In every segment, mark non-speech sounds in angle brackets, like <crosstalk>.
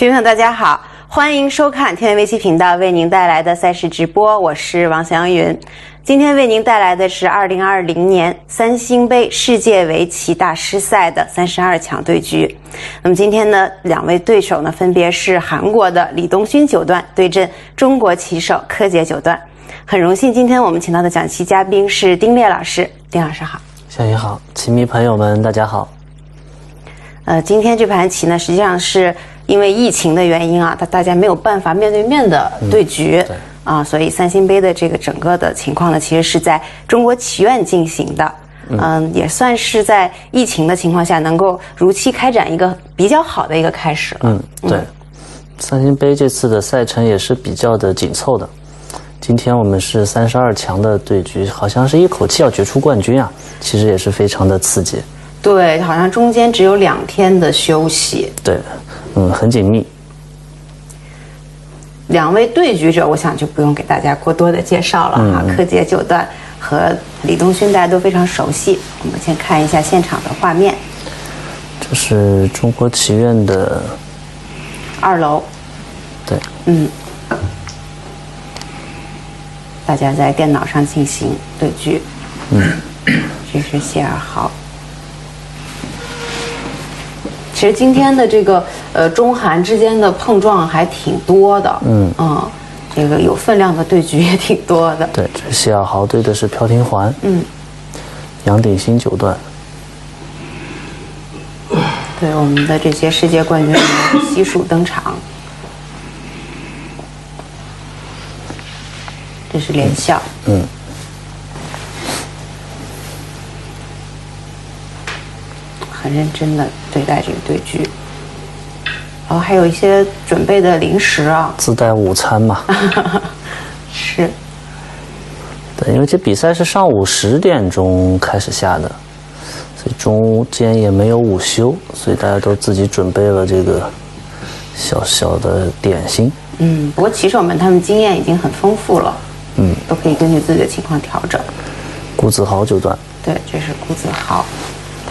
群友们，大家好，欢迎收看天元围棋频道为您带来的赛事直播，我是王祥云。今天为您带来的是2020年三星杯世界围棋大师赛的三十二强对局。那么今天呢，两位对手呢分别是韩国的李东勋九段对阵中国棋手柯洁九段。很荣幸，今天我们请到的讲棋嘉宾是丁烈老师。丁老师好，小云好，棋迷朋友们大家好。呃，今天这盘棋呢，实际上是因为疫情的原因啊，大大家没有办法面对面的对局。对啊，所以三星杯的这个整个的情况呢，其实是在中国棋院进行的。嗯，也算是在疫情的情况下，能够如期开展一个比较好的一个开始了。嗯，对，三星杯这次的赛程也是比较的紧凑的。今天我们是三十二强的对局，好像是一口气要决出冠军啊，其实也是非常的刺激。对，好像中间只有两天的休息。对，嗯，很紧密。两位对局者，我想就不用给大家过多的介绍了哈。柯洁九段和李东勋大家都非常熟悉。我们先看一下现场的画面，这是中国棋院的二楼，对，嗯，大家在电脑上进行对局。嗯，这是谢尔豪。其实今天的这个呃中韩之间的碰撞还挺多的，嗯。这个有分量的对局也挺多的。对，这谢尔豪对的是朴廷桓，嗯，杨鼎新九段，对我们的这些世界冠军悉数登场。这是连笑，嗯，很认真的对待这个对局。然后还有一些准备的零食啊，自带午餐嘛。<laughs> 是对，因为这比赛是上午十点钟开始下的，所以中间也没有午休，所以大家都自己准备了这个小小的点心。嗯，不过棋手们他们经验已经很丰富了，嗯，都可以根据自己的情况调整。顾子豪九段，对，这是顾子豪，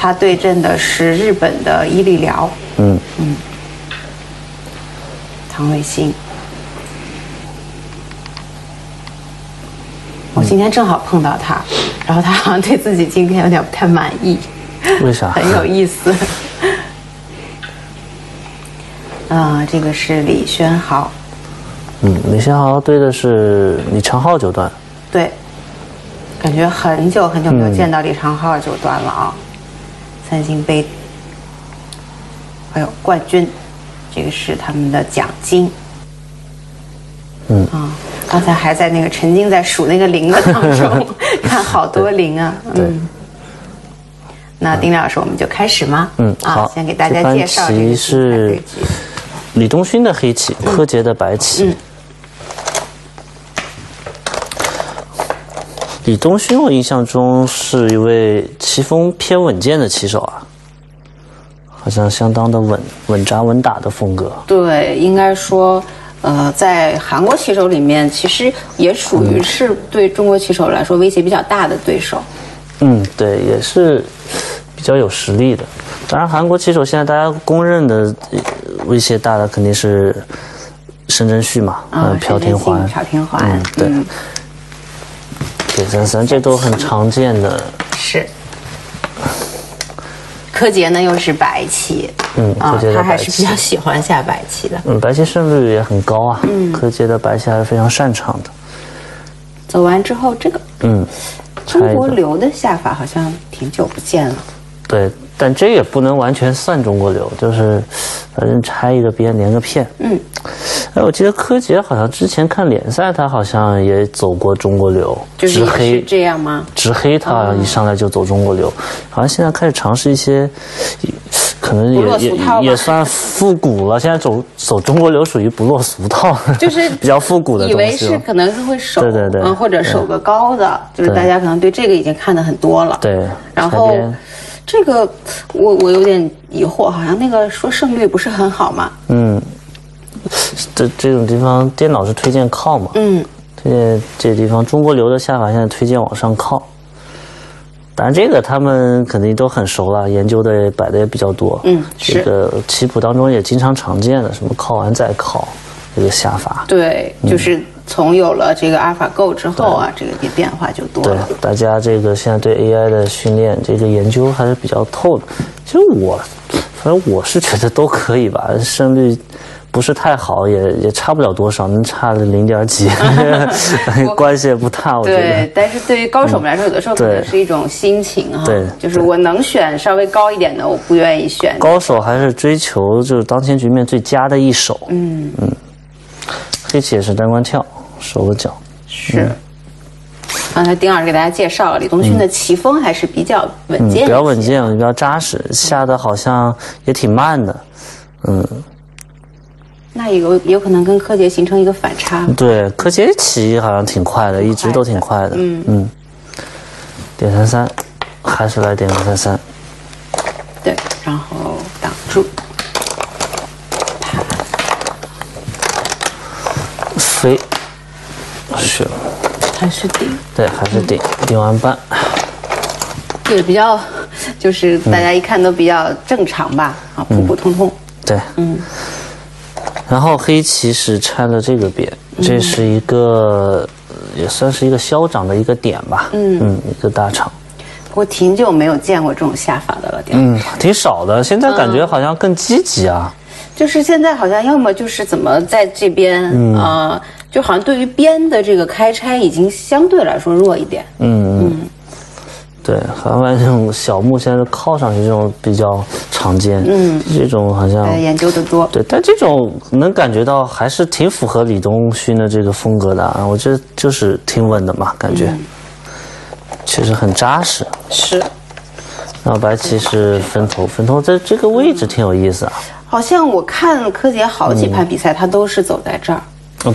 他对阵的是日本的伊利辽，嗯嗯，唐伟星。我今天正好碰到他，然后他好像对自己今天有点不太满意，为啥？很有意思。啊，<laughs> 这个是李轩豪，嗯，李宣豪对的是李长浩九段，对，感觉很久很久没有见到李长浩九段了啊。三星杯，还有冠军，这个是他们的奖金。嗯啊，刚才还在那个沉浸在数那个零的当中，<laughs> 看好多零啊。对嗯。那丁老师，我们就开始吗？嗯啊好，先给大家介绍这个棋棋是。李东勋的黑棋，柯洁的白棋。嗯李东勋，我印象中是一位棋风偏稳健的棋手啊，好像相当的稳稳扎稳打的风格。对，应该说，呃，在韩国棋手里面，其实也属于是对中国棋手来说威胁比较大的对手。嗯，对，也是比较有实力的。当然，韩国棋手现在大家公认的呃威胁大的肯定是申真旭嘛，啊呃，朴廷桓，朴廷桓嗯，对，嗯这都很常见的。是。柯洁呢又是白棋，嗯啊柯洁，的他还是比较喜欢下白棋的。嗯，白棋胜率也很高啊。嗯，柯洁的白棋还是非常擅长的。走完之后，这个嗯，中国流的下法好像挺久不见了。对，但这也不能完全算中国流，就是反正拆一个边连个片。嗯，哎，我记得柯洁好像之前看联赛，他好像也走过中国流，就是是直黑这样吗？直黑，他好像一上来就走中国流，好像现在开始尝试一些，可能也也也算复古了。现在走走中国流属于不落俗套，就是 <laughs> 比较复古的以为东西了。是可能是会守，对对对嗯，或者守个高的，就是大家可能对这个已经看的很多了。对，然后这个我我有点疑惑，好像那个说胜率不是很好嘛？嗯，这这种地方电脑是推荐靠嘛？嗯，推荐这地方中国流的下法现在推荐往上靠，当然这个他们肯定都很熟了，研究的摆的也比较多。嗯这个棋谱当中也经常常见的，什么靠完再靠这个下法。对，就是从有了这个阿尔法 Go 之后啊，这个变变化就多对了。，大家这个现在对 AI 的训练这个研究还是比较透的。其实我，反正我是觉得都可以吧，胜率不是太好，也也差不了多少，能差零点几，<laughs> 关系也不大，我觉对得。，但是对于高手们来说，有的时候可能对是一种心情哈。对就是我能选稍微高一点的，我不愿意选。高手还是追求就是当前局面最佳的一手。嗯嗯，黑棋也是单关跳，收个角。是。刚才丁老师给大家介绍了李东勋的棋风还是比较稳嗯，健，比较稳。健，比较扎实，下的好像也挺慢的。嗯，那有有可能跟柯洁形成一个反差。对，柯洁棋好像挺快的，一直都挺快的。嗯嗯，点三三，还是来点三三。对，然后挡住。飞，是，还是顶，对，还是顶，顶完半。对比较，就是大家一看都比较正常吧，啊，普普通通。对，嗯。然后黑棋是拆了这个边，这是一个，也算是一个消长的一个点吧。嗯嗯，一个大场。不过挺久没有见过这种下法的了，丁。嗯，挺少的。现在感觉好像更积极啊。就是现在好像要么就是怎么在这边啊、呃就好像对于边的这个开拆已经相对来说弱一点。嗯嗯。对，海外这种小木现在靠上去这种比较常见。嗯，这种好像研究的多。对，但这种能感觉到还是挺符合李东勋的这个风格的啊，我觉得就是挺稳的嘛，感觉，确实很扎实。是，然后白棋是分头，分头在这个位置挺有意思啊，好像我看柯洁好几盘比赛，他都是走在这儿。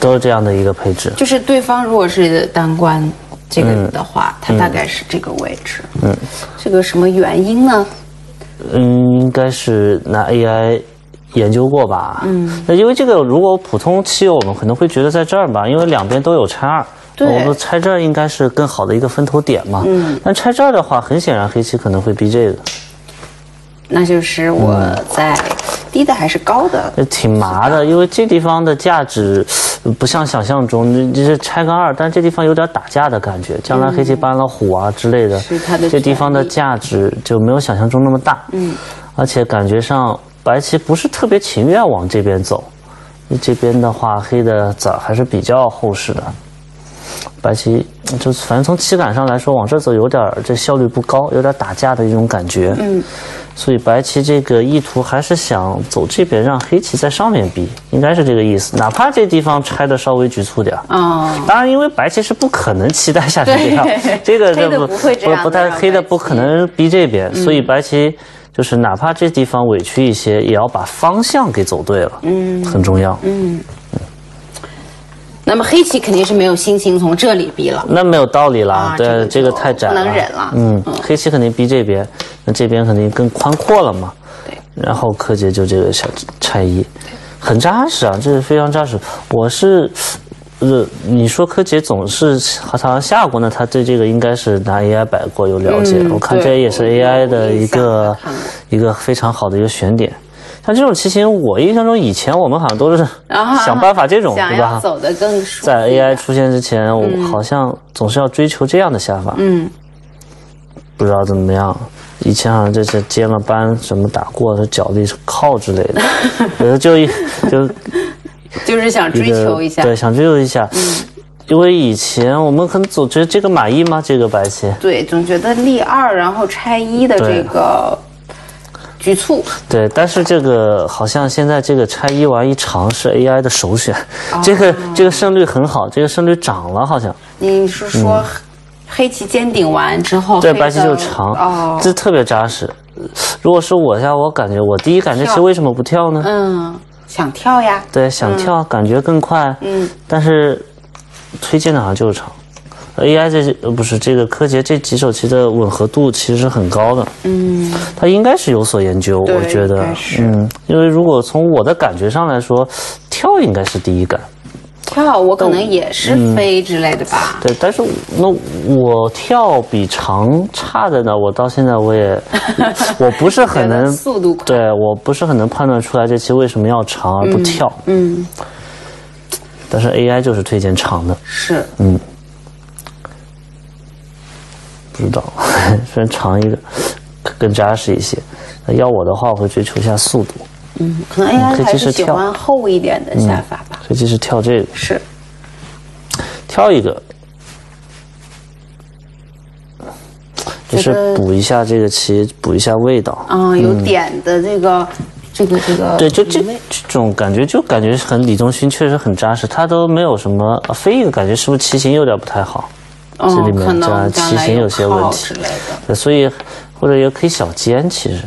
都是这样的一个配置。就是对方如果是单关这个的话，他大概是这个位置。嗯，这个什么原因呢？嗯，应该是拿 AI 研究过吧？嗯，那因为这个如果普通棋友我们可能会觉得在这儿吧，因为两边都有拆二。对我们拆这儿应该是更好的一个分头点嘛。嗯，但拆这儿的话，很显然黑棋可能会逼这个。那就是我在低的还是高的？呃挺麻的，因为这地方的价值呃不像想象中，你你是拆个二，但这地方有点打架的感觉。将来黑棋搬了虎啊之类的，这地方的价值就没有想象中那么大。嗯，而且感觉上白棋不是特别情愿往这边走，这边的话黑的子儿还是比较厚实的。白棋就反正从棋感上来说，往这走有点这效率不高，有点打架的一种感觉。嗯，<laughs> 所以白棋这个意图还是想走这边，让黑棋在上面逼，应该是这个意思。哪怕这地方拆的稍微局促点儿。哦，当然，因为白棋是不可能期待下去这样，这个 <laughs> 这不不会这样不太黑的不可能逼这边，所以白棋就是哪怕这地方委屈一些，也要把方向给走对了，嗯，很重要。那么黑棋肯定是没有心情从这里逼了。那没有道理了，对，啊这个这个太窄了，不能忍了嗯，黑棋肯定逼这边，那这边肯定更宽阔了嘛。对。然后柯洁就这个小拆一，很扎实啊，这是非常扎实。我是，呃，你说柯洁总是好像下过呢，他对这个应该是拿 AI 摆过有了解。嗯我看这也是 AI 的一个一个非常好的一个选点。像这种棋型，我印象中以前我们好像都是啊想办法这种，想对吧？走得更在 AI 出现之前，我好像总是要追求这样的下法。嗯，不知道怎么样。以前好像就是接了班什么打过的脚力靠之类的，<laughs> 有的就一就 <laughs> 就是想追求一下。对，想追求一下。因为以前我们可能总觉得这个满意吗？这个白棋，对，总觉得立二然后拆一的这个局促，对，但是这个好像现在这个拆一完一长是 AI 的首选，哦。这个这个胜率很好，这个胜率涨了好像。你是说黑棋尖顶完之后，嗯对，白棋就长，哦，这特别扎实。如果是我下，我感觉我第一感觉跳。棋为什么不跳呢？嗯，想跳呀，对，想跳、感觉更快，嗯，但是推荐的好像就是长。AI 这呃不是这个柯洁这几手棋的吻合度其实是很高的，嗯，他应该是有所研究，我觉得嗯，因为如果从我的感觉上来说，跳应该是第一感，跳我可能也是飞之类的吧。对，但是那我跳比长差在哪？我到现在我也 <laughs> 我不是很能速度快，对我不是很能判断出来这棋为什么要长而不跳。嗯，但是 AI 就是推荐长的，是嗯，不知道，<laughs> 虽然长一点更扎实一些。那要我的话，我会追求一下速度。嗯，可能 AI 还是喜欢厚一点的下法吧。所以就是跳这个，是，挑一个，就是补一下这个棋，补一下味道。嗯，有点的这个这个这个对，就这这种感觉，就感觉很李宗勋确实很扎实，他都没有什么呃飞一个，感觉是不是棋形有点不太好？这里面这能将来棋形有些问题所以或者也可以小尖，其实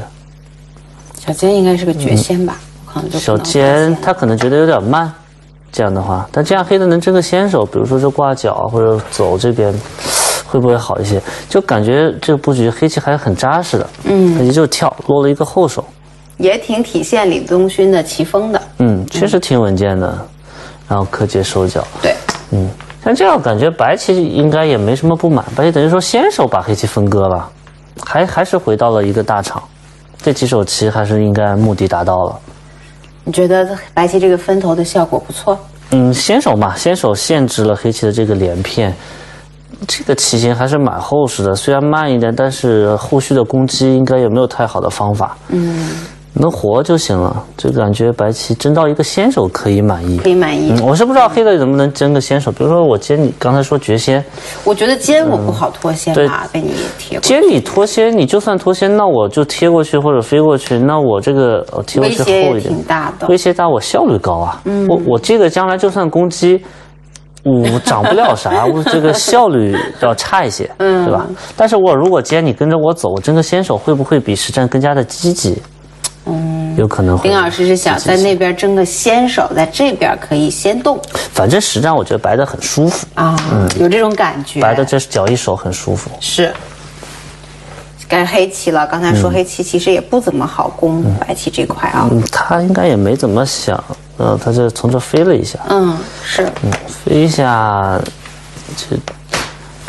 小尖应该是个绝仙吧？可能小尖他可能觉得有点慢，这样的话，但这样黑的能争个先手，比如说是挂角啊或者走这边，会不会好一些？就感觉这个布局黑棋还是很扎实的，嗯，也就跳落了一个后手，也挺体现李宗勋的棋风的。嗯，确实挺稳健的，然后柯洁收脚，对，嗯，像这样感觉白棋应该也没什么不满，白棋等于说先手把黑棋分割了，还还是回到了一个大场，这几手棋还是应该目的达到了。你觉得白棋这个分头的效果不错？嗯，先手嘛，先手限制了黑棋的这个连片，这个棋形还是蛮厚实的，虽然慢一点，但是后续的攻击应该也没有太好的方法。嗯，能活就行了，就感觉白棋争到一个先手可以满意可。以满意。嗯，我是不知道黑的能不能争个先手，比如说我接你刚才说绝先，我觉得尖我不好脱先对吧，被你贴过。接你脱先，你就算脱先，那我就贴过去或者飞过去，那我这个呃贴过去厚一点挺，大的。威胁大，我效率高啊。我我这个将来就算攻击，我 <laughs> 长不了啥，我这个效率要差一些，嗯对吧？但是我如果接你跟着我走，我争个先手会不会比实战更加的积极？嗯，有可能会。丁老师是想在那边争个先手，在这边可以先动反正实战我觉得白的很舒服，啊，有这种感觉。白的这脚一手很舒服。是。该黑棋了，刚才说黑棋其实也不怎么好攻白棋这块啊。嗯，他应该也没怎么想，呃，他就从这飞了一下，嗯，是。嗯飞一下，这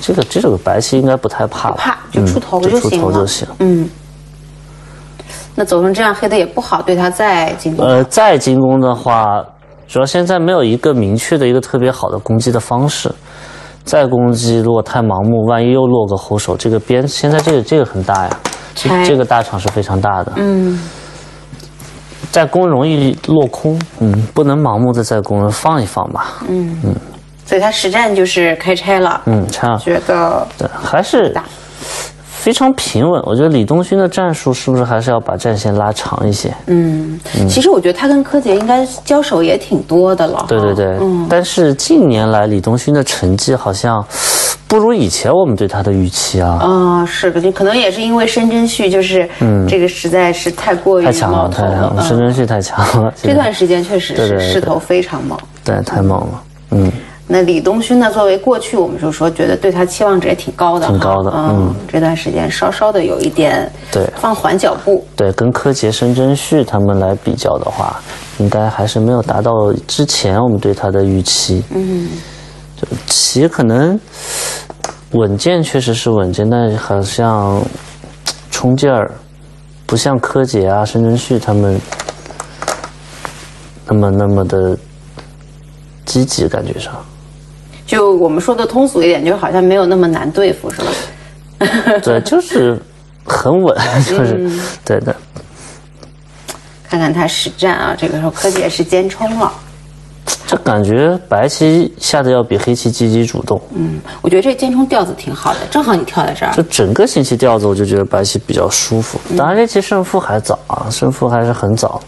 这个这个白棋应该不太怕吧？怕就出头嗯就行了头就行。嗯。那走成这样，黑的也不好对他再进攻。呃，再进攻的话，主要现在没有一个明确的一个特别好的攻击的方式。再攻击如果太盲目，万一又落个后手，这个边现在这个这个很大呀，这个大场是非常大的。嗯，再攻容易落空，嗯，不能盲目的再攻，放一放吧。嗯嗯所以他实战就是开拆了，嗯，拆了觉得对，还是大。非常平稳。我觉得李东勋的战术是不是还是要把战线拉长一些？嗯，其实我觉得他跟柯洁应该交手也挺多的了。对对对，嗯，但是近年来李东勋的成绩好像不如以前我们对他的预期啊，啊、是的，就可能也是因为申真旭就是嗯这个实在是太过于嗯太强了，太强了，嗯申真旭太强了，这段时间确实是势头非常猛。对太猛了，嗯，那李东勋呢？作为过去我们就说觉得对他期望值也挺高的，挺高的嗯嗯，这段时间稍稍的有一点对放缓脚步，对，跟柯洁、申真旭他们来比较的话，应该还是没有达到之前我们对他的预期，嗯，就棋可能稳健确实是稳健，但是好像冲劲儿不像柯洁啊、申真旭他们那么那么的积极，感觉上。就我们说的通俗一点，就好像没有那么难对付，是吧？<laughs> 对，就是很稳，就是、对的。看看他实战啊，这个时候柯洁是尖冲了，这感觉白棋下的要比黑棋积极主动。嗯，我觉得这尖冲调子挺好的，正好你跳在这儿就，整个星期调子，我就觉得白棋比较舒服。当然，这棋胜负还早啊，胜负还是很早。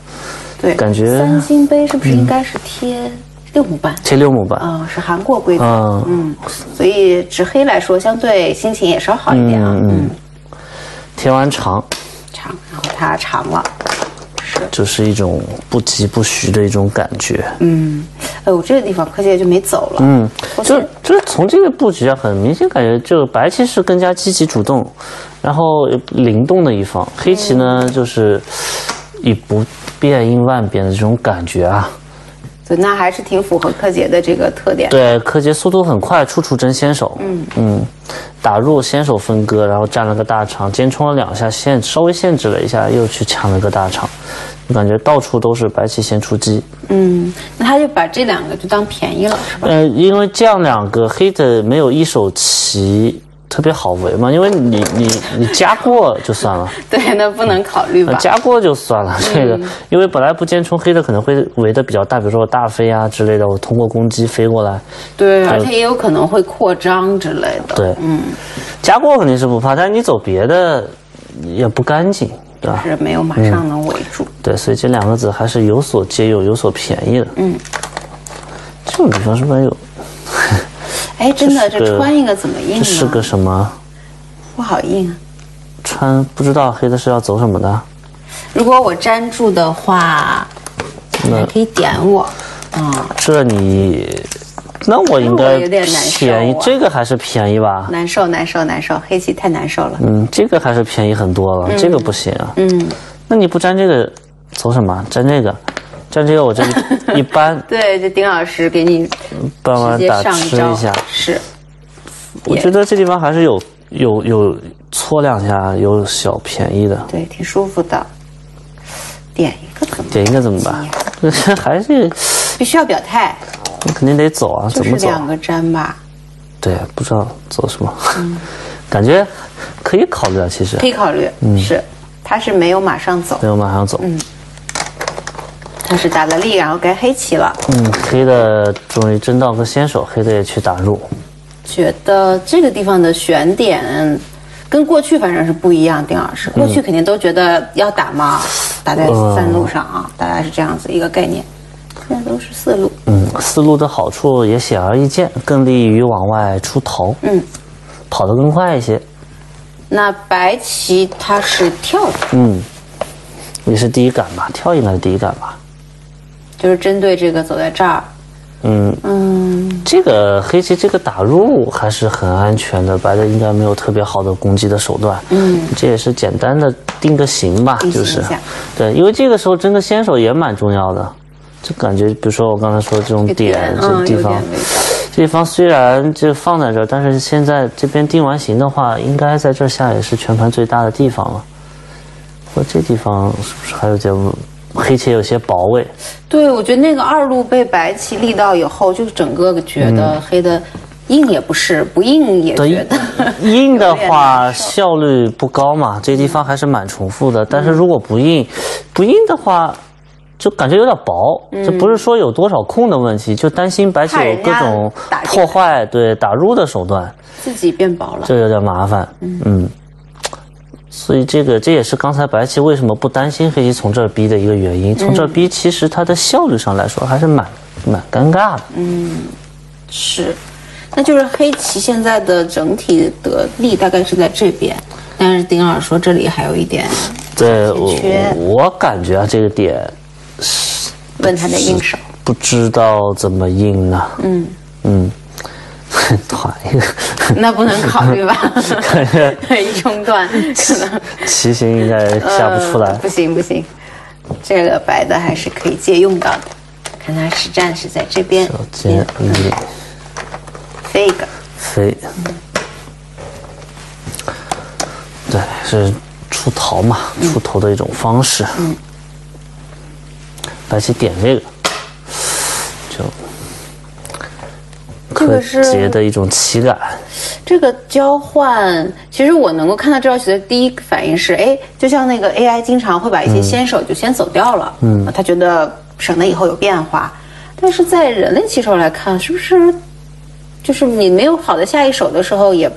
对，感觉三星杯是不是应该是贴六目半？贴六目半，啊、是韩国规则，嗯。嗯，所以执黑来说，相对心情也稍好一点啊，嗯，贴完长长，然后它长了，是，就是一种不疾不徐的一种感觉。嗯，哎，我这个地方柯洁就没走了，嗯，就是就是从这个布局啊，很明显感觉就白棋是更加积极主动，然后灵动的一方，黑棋呢就是以不变应万变的这种感觉啊。对，那还是挺符合柯洁的这个特点。对，柯洁速度很快，处处争先手。嗯嗯，打入先手分割，然后占了个大场，先冲了两下，限稍微限制了一下，又去抢了个大场，就感觉到处都是白棋先出击。嗯，那他就把这两个就当便宜了，是吧？呃，因为这样两个黑的没有一手棋特别好围嘛，因为你你你加过就算了。<laughs> 对，那不能考虑吧？加过就算了，这个因为本来不尖冲黑的可能会围的比较大，比如说我大飞啊之类的，我通过攻击飞过来。对，而且也有可能会扩张之类的。对，嗯，加过肯定是不怕，但是你走别的也不干净，对吧？是没有马上能围住。对，所以这两个子还是有所皆有，有所便宜的。嗯，这种地方是不是有？哎，真的，这穿一个怎么印呢？这是个什么？不好印啊。穿不知道黑的是要走什么的。如果我粘住的话，那可以点我。嗯，这你，那我应该便宜，这个还是便宜吧？难受，难受，难受，黑棋太难受了。嗯，这个还是便宜很多了，这个不行啊。嗯，那你不粘这个，走什么？粘这个。像这个我这里 <laughs> 一般，对，这丁老师给你帮忙打吃一下，是。我觉得这地方还是有有有搓两下有小便宜的，对，挺舒服的。点一个怎么？点一个怎么办？<laughs> 还是必须要表态。你肯定得走啊，怎么走？两个粘吧。对，不知道走什么，<laughs> 感觉可以考虑啊，其实可以考虑，嗯，是，他是没有马上走，没有马上走，嗯。他是打了力，然后该黑棋了。嗯，黑的终于争到个先手，黑的也去打入。觉得这个地方的选点跟过去反正是不一样。丁老师，过去肯定都觉得要打嘛，打在三路上啊，大概是这样子一个概念。现在都是四路。嗯，四路的好处也显而易见，更利于往外出头。嗯，跑得更快一些。那白棋它是跳的。嗯，也是第一杆吧？跳应该是第一杆吧？就是针对这个走在这儿，嗯。嗯，这个黑棋这个打入还是很安全的，白的应该没有特别好的攻击的手段，嗯，这也是简单的定个型吧，就是，对，因为这个时候真的先手也蛮重要的，就感觉比如说我刚才说的这种点这个地方，这地方虽然就放在这儿，但是现在这边定完型的话，应该在这下也是全盘最大的地方了，我这地方是不是还有点？黑棋有些薄位，对我觉得那个二路被白棋立到以后，就是整个觉得黑的硬也不是，不硬也觉得 <laughs> 硬的话效率不高嘛，这地方还是蛮重复的。但是如果不硬，不硬的话，就感觉有点薄，这不是说有多少空的问题，就担心白棋有各种破坏，对打入的手段，自己变薄了，这有点麻烦，嗯。所以这个这也是刚才白棋为什么不担心黑棋从这儿逼的一个原因。从这儿逼，其实它的效率上来说还是蛮蛮尴尬的。嗯，是，那就是黑棋现在的整体得力大概是在这边，但是丁老师说这里还有一点对我我感觉啊，这个点是问他的应手，不知道怎么应呢？嗯嗯。<laughs> 团一个，那不能考虑吧？<laughs> 一中断，可能骑行应该下不出来。不行不行，这个白的还是可以借用到的。看它实战是在这边，尖一飞一个飞，对，是出逃嘛，出头的一种方式。嗯，白棋点这个。柯洁的一种棋感，这个交换，其实我能够看到这道题的第一反应是，哎，就像那个 AI 经常会把一些先手就先走掉了，嗯，他觉得省得以后有变化。但是在人类棋手来看，是不是就是你没有好的下一手的时候也？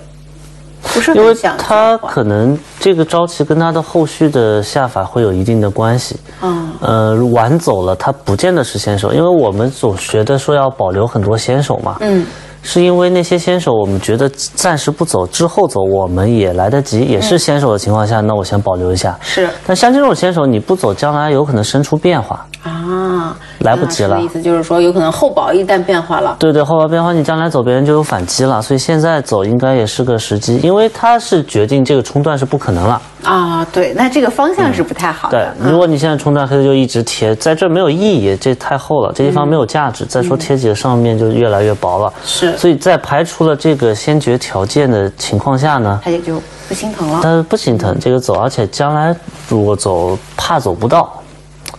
不是因为他可能这个招棋跟他的后续的下法会有一定的关系。嗯，呃，晚走了，他不见得是先手，因为我们总觉得说要保留很多先手嘛。嗯，是因为那些先手，我们觉得暂时不走，之后走我们也来得及，也是先手的情况下，那我先保留一下。是，但像这种先手你不走，将来有可能生出变化。啊，来不及了意思就是说，有可能厚薄一旦变化了，对对，厚薄变化，你将来走别人就有反击了，所以现在走应该也是个时机，因为它是决定这个冲断是不可能了。啊，对，那这个方向是不太好对。，如果你现在冲断黑的就一直贴，在这没有意义，这太厚了，这地方没有价值。再说贴几个上面就越来越薄了。是所以在排除了这个先决条件的情况下呢，它也就不心疼了。但是不心疼这个走，而且将来如果走怕走不到，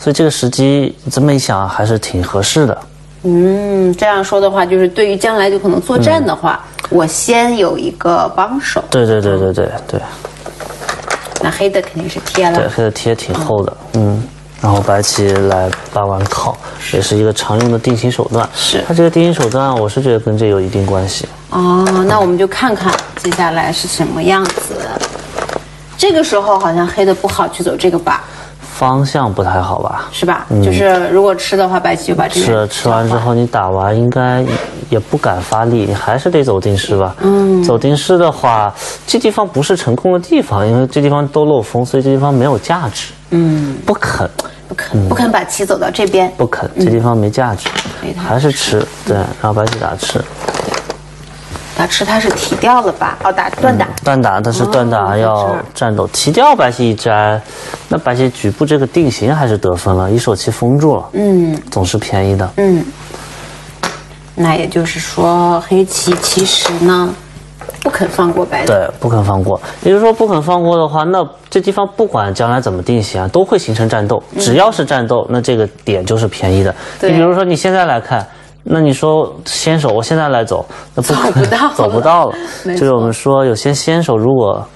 所以这个时机这么一想还是挺合适的。嗯，这样说的话，就是对于将来就可能作战的话，我先有一个帮手。对对对对对对那黑的肯定是贴了对，黑的贴挺厚的，嗯。然后白棋来八弯靠，也是一个常用的定型手段。是它这个定型手段，我是觉得跟这有一定关系。哦，那我们就看看接下来是什么样子。这个时候好像黑的不好去走这个把，方向不太好吧？是吧？就是如果吃的话，白棋就把这个是吃完之后，你打完应该也不敢发力，你还是得走定式吧。嗯，走定式的话，这地方不是成功的地方，因为这地方都漏风，所以这地方没有价值。嗯，不肯，不肯不肯把棋走到这边。不肯，这地方没价值，还是吃。对，然后白棋打吃，打吃它是提掉了吧？哦，打断打。断打，但是断哦打要战斗，提掉白棋一摘，那白棋局部这个定型还是得分了，一手棋封住了，嗯总是便宜的。嗯。那也就是说，黑棋其实呢不肯放过白棋。对，不肯放过。也就是说，不肯放过的话，那这地方不管将来怎么定型啊，都会形成战斗。只要是战斗，那这个点就是便宜的。你比如说，你现在来看，那你说先手，我现在来走，那不可走不到了 <laughs> 走不到了。就是我们说，有些先手，如果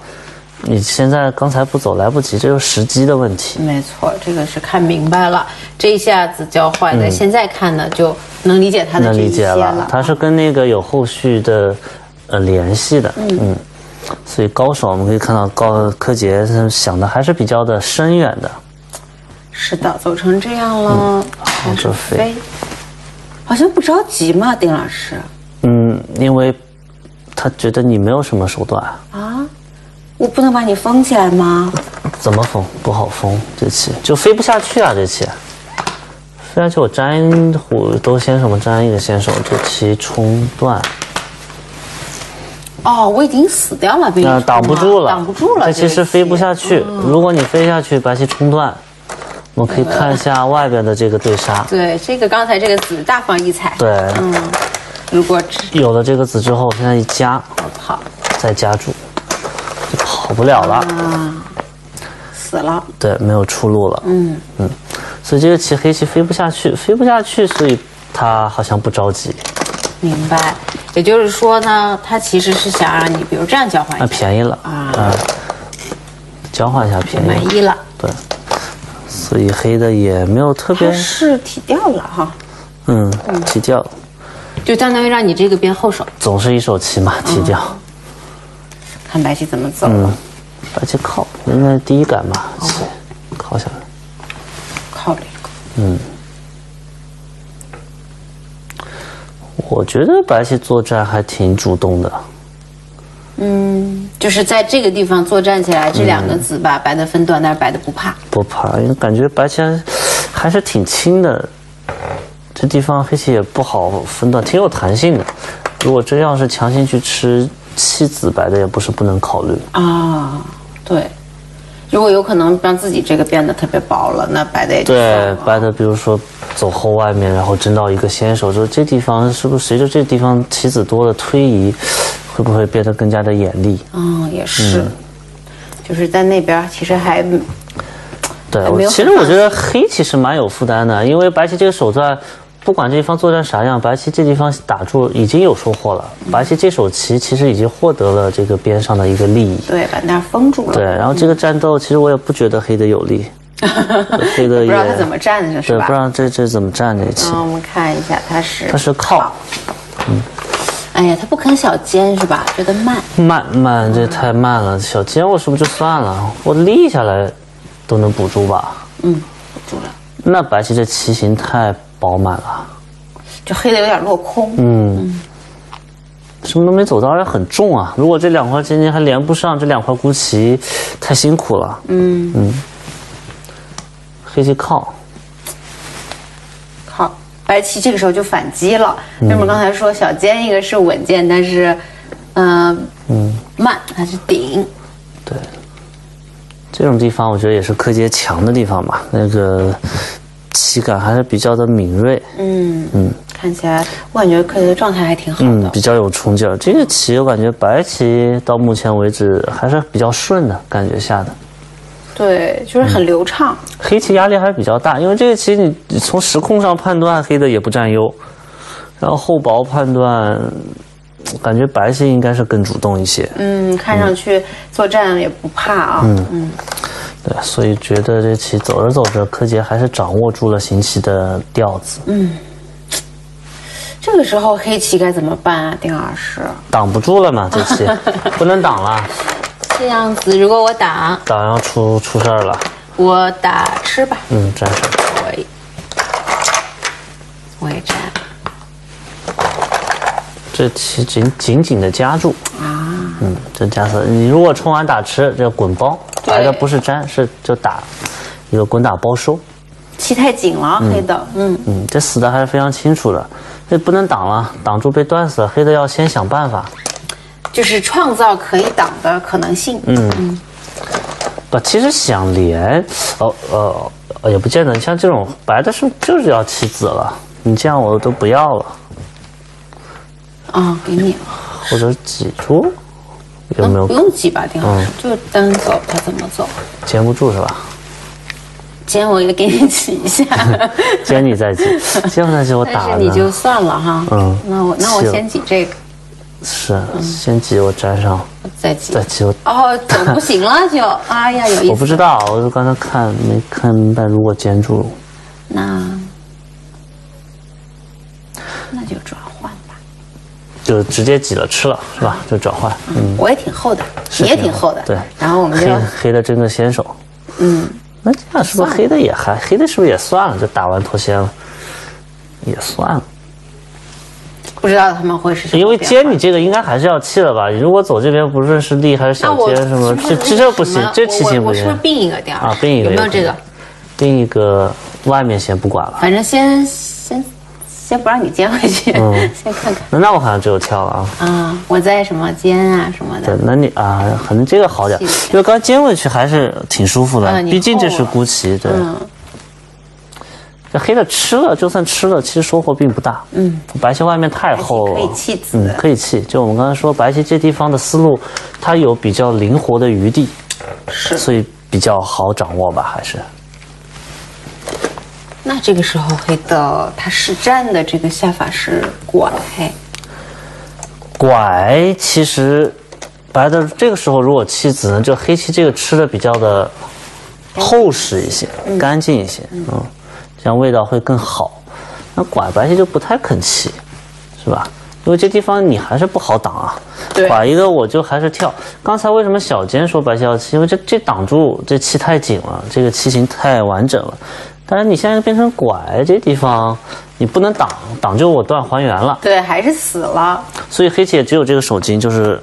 你现在刚才不走，来不及，这就是时机的问题。没错，这个是看明白了，这一下子教坏的，现在看呢就能理解他的能这一些理解了了，。它是跟那个有后续的呃联系的，嗯所以高手我们可以看到高柯洁想的还是比较的深远的。是的，走成这样了，开始这飞飞，好像不着急嘛，丁老师嗯，因为他觉得你没有什么手段，啊，我不能把你封起来吗？怎么封不好封，这棋就飞不下去啊，这棋。飞下去我粘虎都先什么粘一个先手，这棋冲断，哦，我已经死掉了，被你那挡不住了，挡不住了，这棋是飞不下去。去。如果你飞下去，白棋冲断，我们可以看一下外边的这个对杀。对，这个刚才这个子大放异彩。对，嗯，如果只有了这个子之后，现在一夹，好再夹住，就跑不了了。啊，死了。对，没有出路了。嗯。嗯，所以这个棋黑棋飞不下去，飞不下去，所以他好像不着急，明白，也就是说呢，他其实是想让你，比如这样交换那一下，便宜了。啊。嗯。交换一下便宜。满意了，对，所以黑的也没有特别，是提掉了哈，嗯，提掉，就相当于让你这个边后手，总是一手棋嘛，提掉。看白棋怎么走嗯了，白棋靠，应该第一杆吧，棋靠下来。靠了一个，嗯我觉得白棋作战还挺主动的。嗯，就是在这个地方作战起来，这两个子吧白的分段，但是白的不怕，不怕，因为感觉白棋还还是挺轻的，这地方黑棋也不好分段，挺有弹性的。如果真要是强行去吃七子，白的也不是不能考虑。啊，对。如果有可能让自己这个变得特别薄了，那白的也就对，白的比如说走后外面，然后争到一个先手，就是这地方是不是随着这地方棋子多的推移，会不会变得更加的严厉？嗯，也是，就是在那边其实还对，我其实我觉得黑其实蛮有负担的，因为白棋这个手段，不管这地方作战啥样，白棋这地方打住已经有收获了。白棋这手棋其实已经获得了这个边上的一个利益。对把那封住了，对，然后这个战斗其实我也不觉得黑的有利，<laughs> 黑的也 <laughs> 不知道他怎么站着，是对，吧？不知道这这怎么站这一棋，嗯，我们看一下，他是它是靠哎呀，他不肯小尖是吧？觉得慢，慢慢，这太慢了，小尖我是不是就算了？我立下来都能补住吧？嗯，不住了，那白棋这棋形太饱满了。就黑的有点落空。嗯，什么都没走到，而且很重啊！如果这两块尖尖还连不上，这两块孤棋太辛苦了。嗯黑棋靠，白棋这个时候就反击了。为什么刚才说小尖一个是稳健，但是，嗯嗯，慢，还是顶。对，这种地方我觉得也是柯洁强的地方吧，那个棋感还是比较的敏锐。嗯嗯，看起来我感觉柯洁的状态还挺好的，比较有冲劲儿。这个棋我感觉白棋到目前为止还是比较顺的感觉下的。对，就是很流畅。黑棋压力还是比较大，因为这个棋你你从时空上判断黑的也不占优，然后厚薄判断，感觉白棋应该是更主动一些。嗯，看上去作战也不怕啊。嗯嗯，对，所以觉得这棋走着走着，柯洁还是掌握住了行棋的调子。嗯，这个时候黑棋该怎么办啊，丁老师？挡不住了嘛，这棋 <laughs> 不能挡了。这样子，如果我打，打要出出事儿了。我打吃吧。嗯，粘上。我也，我也粘。这棋紧紧紧的夹住啊。嗯，这夹死你。如果冲完打吃，这滚包。白的不是粘，是就打一个滚打包收。棋太紧了，黑的。嗯嗯，这死的还是非常清楚的。这不能挡了，挡住被断死了。黑的要先想办法。就是创造可以挡的可能性。嗯嗯，不，其实想连，哦呃，也不见得。像这种白的是就是要弃子了，你这样我都不要了。啊，给你了。或者挤出，有没有？不用挤吧，丁老师，就单走，他怎么走？坚不住是吧？牵我也给你挤一下。<laughs> 牵你再挤，牵不再挤我打。但是你就算了哈。嗯。那我那我先挤这个。是，先挤我粘上，再挤，再挤我。哦，走不行了 <laughs> 就，哎呀，有意思。我不知道，我就刚才看没看明白，如果粘住，那那就转换吧。就直接挤了吃了是吧？就转换。嗯，我也挺厚的，你也挺厚的。对，然后我们就黑黑的争个先手。嗯，那这样是不是黑的也还黑的是不是也算了？就打完脱先了，也算了。不知道他们会是因为尖你这个应该还是要弃了吧？如果走这边不论是利还是小尖什么，这这不行，这棋形不行。我是不是并一个点啊？并一个有没有这个？并一个外面先不管了。反正先先先不让你尖回去，先看看。那那我好像只有跳了啊。啊，我在什么尖啊什么的。对，那你啊，可能这个好点，因为刚尖回去还是挺舒服的，毕竟这是孤棋，对。这黑的吃了，就算吃了，其实收获并不大。嗯，白棋外面太厚了，可以弃子。嗯，可以弃。就我们刚才说，白棋这地方的思路，它有比较灵活的余地，是，所以比较好掌握吧？还是？那这个时候黑的他实战的这个下法是拐。拐其实白的这个时候如果弃子呢，就黑棋这个吃的比较的厚实一些，干净一些。嗯。这样味道会更好，那拐白棋就不太肯骑，是吧？因为这地方你还是不好挡啊。拐一个我就还是跳。刚才为什么小尖说白棋要骑？因为这这挡住这气太紧了，这个棋形太完整了。但是你现在变成拐，这地方你不能挡，挡就我断还原了。对，还是死了。所以黑棋也只有这个手筋，就是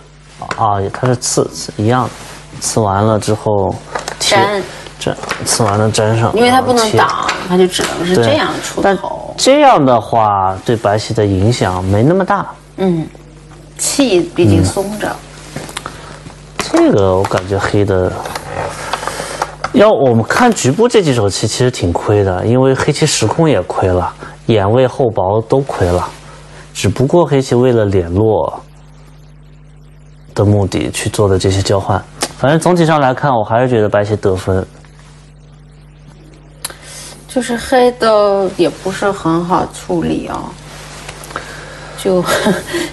啊，它是刺一样，刺完了之后粘。粘，刺完了粘上，因为它不能挡，它就只能是这样出头。这样的话对白棋的影响没那么大。嗯，气毕竟松着。这个我感觉黑的，要我们看局部这几手棋其实挺亏的，因为黑棋时空也亏了，眼位厚薄都亏了。只不过黑棋为了联络的目的去做的这些交换，反正总体上来看，我还是觉得白棋得分。就是黑的也不是很好处理哦，就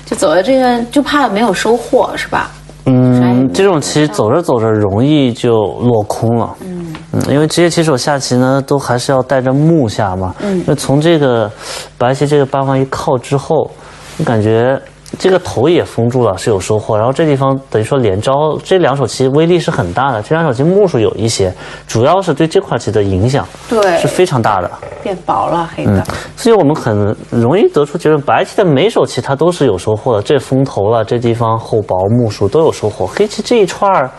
就走在这个就怕没有收获是吧？嗯，这种棋走着走着容易就落空了。嗯嗯，因为职业棋手下棋呢，都还是要带着目下嘛。嗯，那从这个白棋这个八方一靠之后，我感觉。这个头也封住了，是有收获。然后这地方等于说连招，这两手棋威力是很大的。这两手棋目数有一些，主要是对这块棋的影响，对是非常大的。变薄了，黑的。所以我们很容易得出结论：白棋的每手棋它都是有收获的。这封头了，这地方厚薄目数都有收获。黑棋这一串儿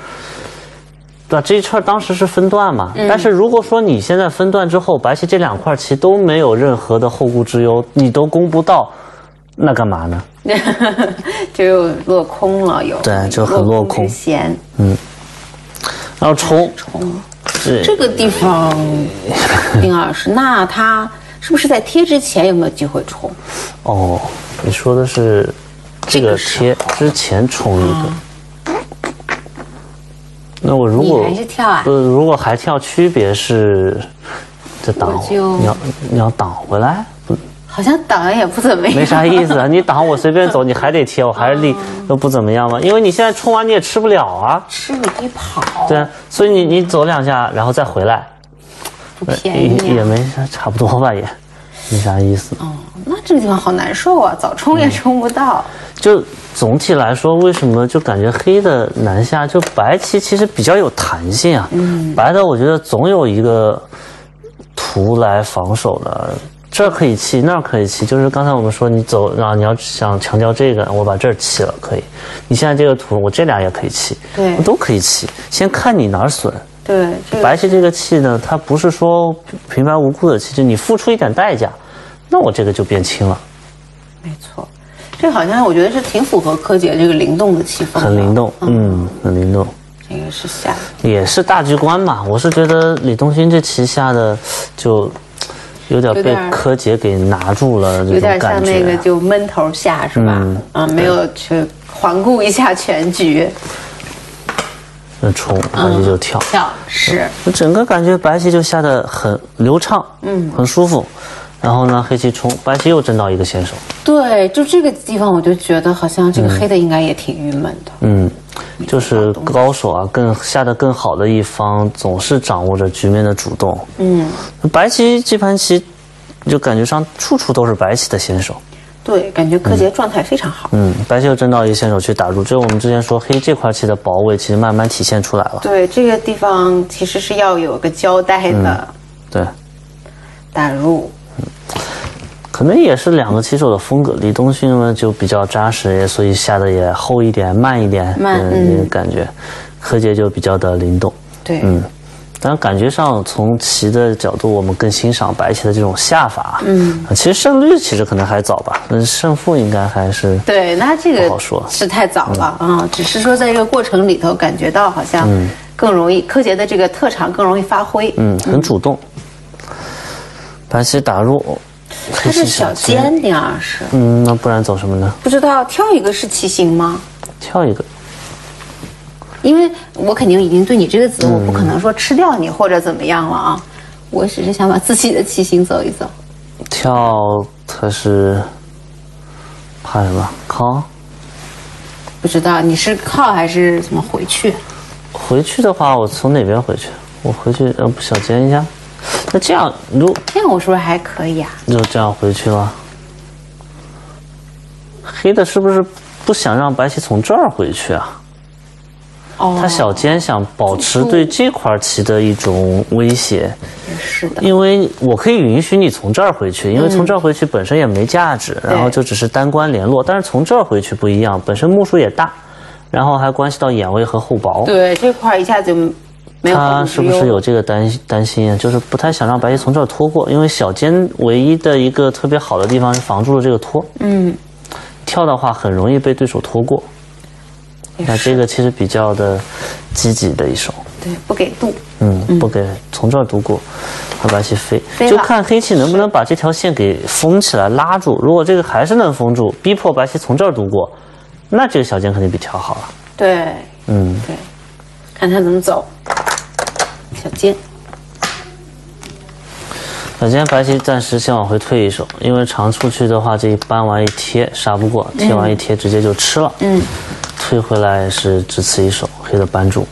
对吧？这一串当时是分段嘛，但是如果说你现在分段之后，白棋这两块棋都没有任何的后顾之忧，你都攻不到，那干嘛呢？<laughs> 就又落空了，有。对就很落空闲，嗯。然后冲，冲。这这个地方，<laughs> 丁老师，那他是不是在贴之前有没有机会冲？哦，你说的是这个贴之前冲一个。那我如果你还是跳啊？呃，如果还跳，区别是这挡就你要你要挡回来，不好像挡也不怎么样，没啥意思啊。<laughs> 你挡我随便走，你还得贴，我还是立，都不怎么样嘛。因为你现在冲完你也吃不了啊，吃你一跑，对啊，所以你你走两下，然后再回来，不便宜、啊。也没啥，差不多吧，也没啥意思。哦，那这个地方好难受啊，早冲嗯也冲不到。就总体来说，为什么就感觉黑的难下？就白棋其实比较有弹性啊。嗯，白的我觉得总有一个图来防守的，这儿可以弃，那儿可以弃。就是刚才我们说你走，然后你要想强调这个，我把这儿弃了可以。你现在这个图，我这俩也可以弃，对我都可以弃，先看你哪儿损。对，这个白棋这个气呢，它不是说平白无故的气，就你付出一点代价，那我这个就变轻了。没错，这好像我觉得是挺符合柯洁这个灵动的气氛的，很灵动，嗯，很灵动，这个是下也是大局观嘛。我是觉得李东勋这棋下的就有点被柯洁给拿住了，有点像。那个就闷头下是吧？嗯啊，没有去环顾一下全局，那冲，白棋就跳，跳是整个感觉白棋就下的很流畅，嗯，很舒服。然后呢，黑棋冲，白棋又争到一个先手，对，就这个地方我就觉得好像这个黑的应该也挺郁闷的。嗯，就是高手啊，更下的更好的一方总是掌握着局面的主动。嗯，白棋这盘棋就感觉上处处都是白棋的先手。对，感觉柯洁状态非常好。嗯，白棋又争到一个先手去打入，这我们之前说黑这块棋的保卫其实慢慢体现出来了。对，这个地方其实是要有个交代的，对，打入。可能也是两个棋手的风格。李东勋呢就比较扎实，也所以下的也厚一点、慢一点，慢嗯，嗯这个感觉。柯洁就比较的灵动，对，嗯。当然，感觉上从棋的角度，我们更欣赏白棋的这种下法。嗯，其实胜率其实可能还早吧，但是胜负应该还是对，那这个不好说是太早了啊、只是说在这个过程里头，感觉到好像更容易，柯洁的这个特长更容易发挥。嗯很主动。白棋打入，黑棋他是小尖，丁老师，嗯，那不然走什么呢？不知道跳一个是骑行吗？跳一个，因为我肯定已经对你这个子，我不可能说吃掉你或者怎么样了啊。我只是想把自己的棋行走一走。跳它是怕什么？靠。不知道你是靠还是怎么回去？回去的话，我从哪边回去？我回去，呃，不小尖一下。那这样，如这样我是不是还可以啊？就这样回去了。黑的是不是不想让白棋从这儿回去啊？哦，他小尖想保持对这块棋的一种威胁，也是的，因为我可以允许你从这儿回去，因为从这儿回去本身也没价值，然后就只是单关联络。但是从这儿回去不一样，本身目数也大，然后还关系到眼位和厚薄。对这块一下子就他是不是有这个担担心啊？就是不太想让白棋从这儿拖过，因为小尖唯一的一个特别好的地方是防住了这个拖。嗯，跳的话很容易被对手拖过。那这个其实比较的积极的一手，对不给渡，嗯，不给从这儿渡过，让白棋飞，飞就看黑棋能不能把这条线给封起来拉住。如果这个还是能封住，逼迫白棋从这儿渡过，那这个小尖肯定比跳好了。对嗯，对，看他怎么走。小尖，小尖白棋暂时先往回退一手，因为长出去的话，这一扳完一贴杀不过，贴完一贴直接就吃了。嗯，退回来是只此一手，黑的扳住。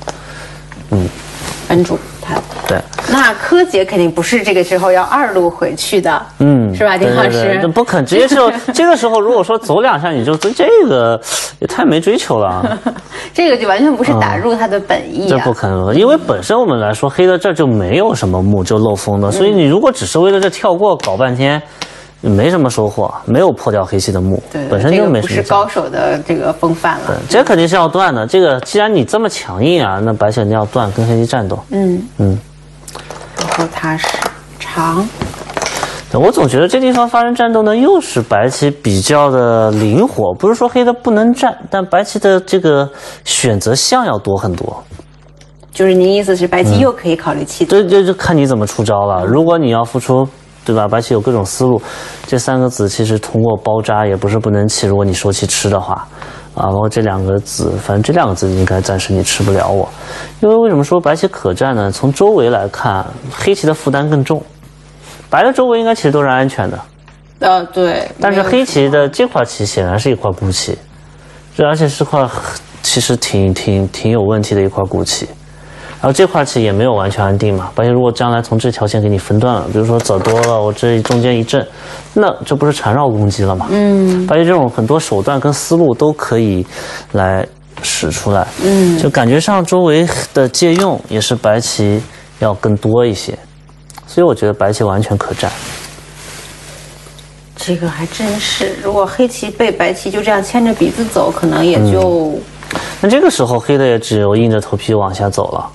嗯。扳住他。对，那柯洁肯定不是这个时候要二路回去的，嗯，是吧，丁老师？不肯直接就这个时候，如果说走两下你就这这个也太没追求了啊，<laughs> 这个就完全不是打入他的本意啊这不。可能，因为本身我们来说黑的这儿就没有什么目就漏风的，所以你如果只是为了这跳过搞半天，没什么收获，没有破掉黑棋的目，对，本身就没这个不是什么。高手的这个风范了。这肯定是要断的。这个既然你这么强硬啊，那白棋肯定要断，跟黑棋战斗。嗯嗯，然后它是长，我总觉得这地方发生战斗呢，又是白棋比较的灵活，不是说黑的不能战，但白棋的这个选择项要多很多。就是您意思是白棋又可以考虑弃子？这这就看你怎么出招了。如果你要付出，对吧？白棋有各种思路，这三个子其实通过包扎也不是不能弃。如果你收棋吃的话，啊，包括这两个子，反正这两个子应该暂时你吃不了我。因为为什么说白棋可战呢？从周围来看，黑棋的负担更重，白的周围应该其实都是安全的。呃，对。但是黑棋的这块棋显然是一块孤棋，这而且是块其实挺挺挺有问题的一块孤棋。然后这块棋也没有完全安定嘛，白棋如果将来从这条线给你分断了，比如说走多了，我这中间一震，那这不是缠绕攻击了吗？嗯，白棋这种很多手段跟思路都可以来使出来，嗯，就感觉上周围的借用也是白棋要更多一些，所以我觉得白棋完全可战。这个还真是，如果黑棋被白棋就这样牵着鼻子走，可能也就、那这个时候黑的也只有硬着头皮往下走了，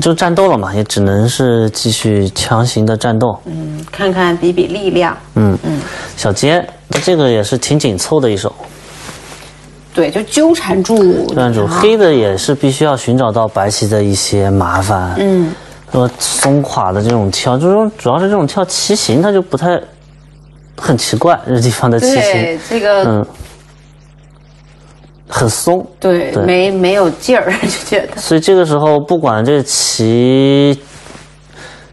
就战斗了嘛，也只能是继续强行的战斗。嗯，看看比比力量。嗯嗯，小尖，那这个也是挺紧凑的一手。对，就纠缠住。纠缠住啊黑的也是必须要寻找到白棋的一些麻烦。嗯，说松垮的这种跳，就是说主要是这种跳棋形，它就不太很奇怪，这地方的棋形对，这个、嗯，很松。对对没没有劲儿，<laughs> 就觉得。所以这个时候，不管这棋，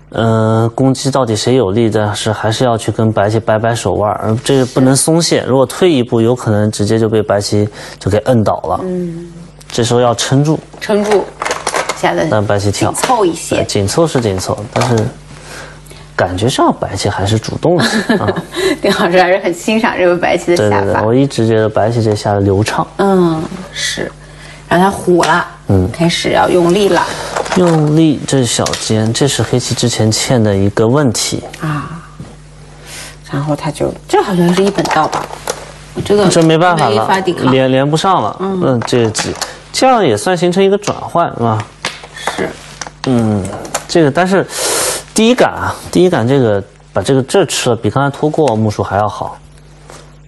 呃，攻击到底谁有利，但是还是要去跟白棋掰掰手腕儿，而这个不能松懈。如果退一步，有可能直接就被白棋就给摁倒了。嗯，这时候要撑住，撑住，下的让白棋跳紧。凑一些。紧凑是紧凑，但是感觉上白棋还是主动的啊。<laughs> 丁老师还是很欣赏这个白棋的对对对，下法。我一直觉得白棋这下的流畅。嗯，是，然后他虎了，嗯，开始要用力了用力，这是小尖，这是黑棋之前欠的一个问题。啊。然后他就，这好像是一本道吧？我这个这没办法了。连连不上了。嗯，这这这样也算形成一个转换，是吧？是，嗯这个但是第一感啊，第一感这个把这个这吃了，比刚才拖过木薯还要好。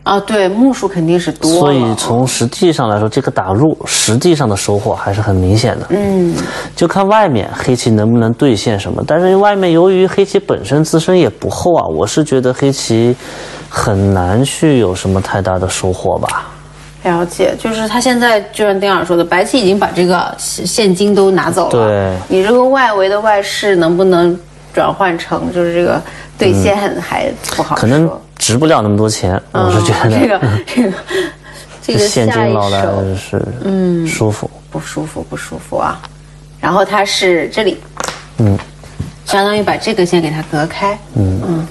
啊，对，木薯肯定是多。所以从实际上来说，这个打入实际上的收获还是很明显的。嗯，就看外面黑棋能不能兑现什么。但是外面由于黑棋本身自身也不厚啊，我是觉得黑棋很难去有什么太大的收获吧。了解，就是他现在就像丁老师说的，白棋已经把这个现现金都拿走了。对你这个外围的外势能不能转换成就是这个兑现还不好说。可能值不了那么多钱，我是觉得。嗯这个 <laughs> 这个这个现下一金捞来手是嗯舒服。不舒服不舒服啊。然后它是这里，嗯，相当于把这个先给它隔开嗯嗯。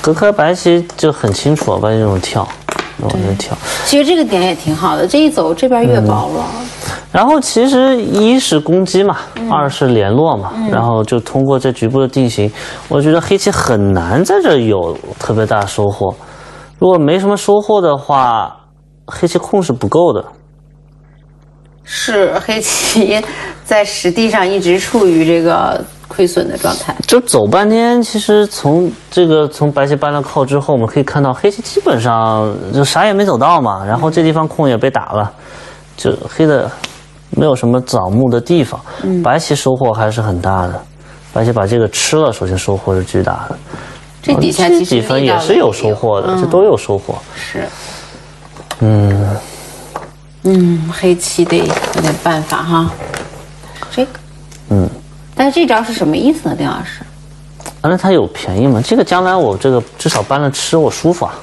隔开白棋就很清楚了，白棋这种跳，往这跳。其实这个点也挺好的，这一走这边越薄了。然后其实一是攻击嘛，二是联络嘛，然后就通过这局部的定型，我觉得黑棋很难在这有特别大收获。如果没什么收获的话，黑棋控是不够的。是黑棋在实地上一直处于这个亏损的状态。就走半天，其实从这个从白棋搬了靠之后，我们可以看到黑棋基本上就啥也没走到嘛，然后这地方空也被打了，就黑的没有什么枣木的地方，嗯白棋收获还是很大的。白棋把这个吃了，首先收获是巨大的。这底下其实这几分也是有收获的，嗯这都有收获。是，嗯嗯，黑棋得有点办法哈。但是这招是什么意思呢，丁老师？反正它有便宜嘛，这个将来我这个至少搬了吃，我舒服啊。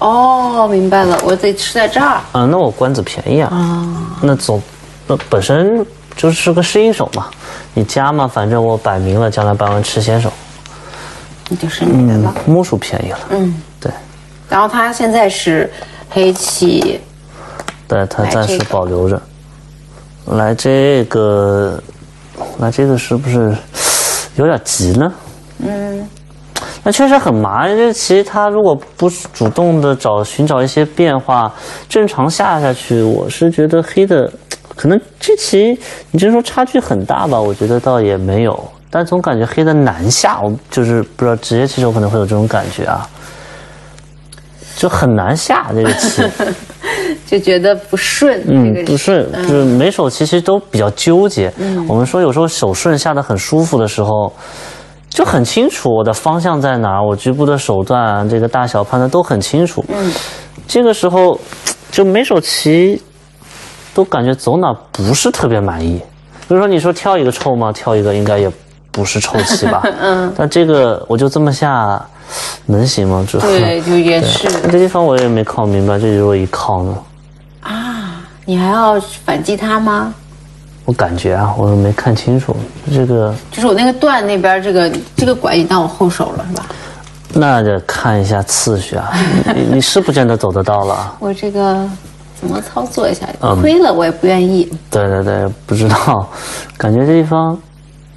哦，明白了，我得吃在这儿。啊，那我官子便宜啊。那总那本身就是个适应手嘛，你加嘛，反正我摆明了将来搬完吃先手，那就是你的了。目数便宜了。嗯，对，然后他现在是黑棋，对，它暂时保留着。来这个，来这个是不是有点急呢。嗯，那确实很麻。这其实他如果不主动的找寻找一些变化，正常下下去，我是觉得黑的可能这棋你就说差距很大吧，我觉得倒也没有，但总感觉黑的难下。我就是不知道职业棋手可能会有这种感觉啊，就很难下这个棋。<laughs> 就觉得不顺，嗯，不顺，就是每手其实都比较纠结。嗯，我们说有时候手顺下的很舒服的时候，就很清楚我的方向在哪，我局部的手段这个大小判断都很清楚。嗯，这个时候就每手棋都感觉走哪不是特别满意。比如说你说跳一个臭吗？跳一个应该也不是臭气吧？<laughs> 嗯，但这个我就这么下能行吗？这对，<laughs> 就也是。这地方我也没靠明白，这如果一靠呢？啊，你还要反击他吗？我感觉啊，我没看清楚这个。就是我那个段那边这个这个拐，你当我后手了是吧？那得看一下次序啊，<laughs> 你你是不见得走得到了。我这个怎么操作一下？亏了我也不愿意。对对对，不知道，感觉这地方